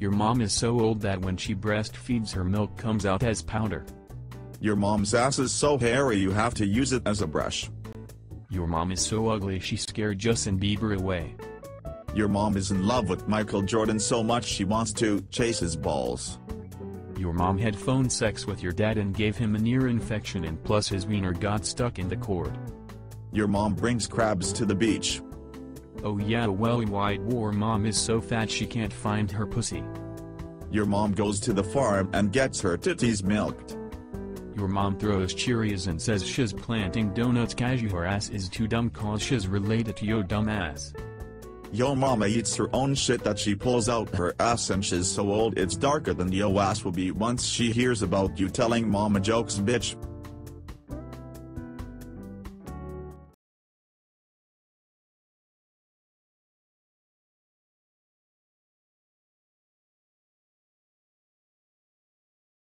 Your mom is so old that when she breastfeeds her milk comes out as powder. Your mom's ass is so hairy you have to use it as a brush. Your mom is so ugly she scared Justin Bieber away. Your mom is in love with Michael Jordan so much she wants to chase his balls. Your mom had phone sex with your dad and gave him an ear infection and plus his wiener got stuck in the cord. Your mom brings crabs to the beach. Oh yeah well white war mom is so fat she can't find her pussy. Your mom goes to the farm and gets her titties milked. Your mom throws Cheerios and says she's planting donuts cause her ass is too dumb cause she's related to yo dumb ass. Yo mama eats her own shit that she pulls out her ass and she's so old it's darker than yo ass will be once she hears about you telling mama jokes bitch.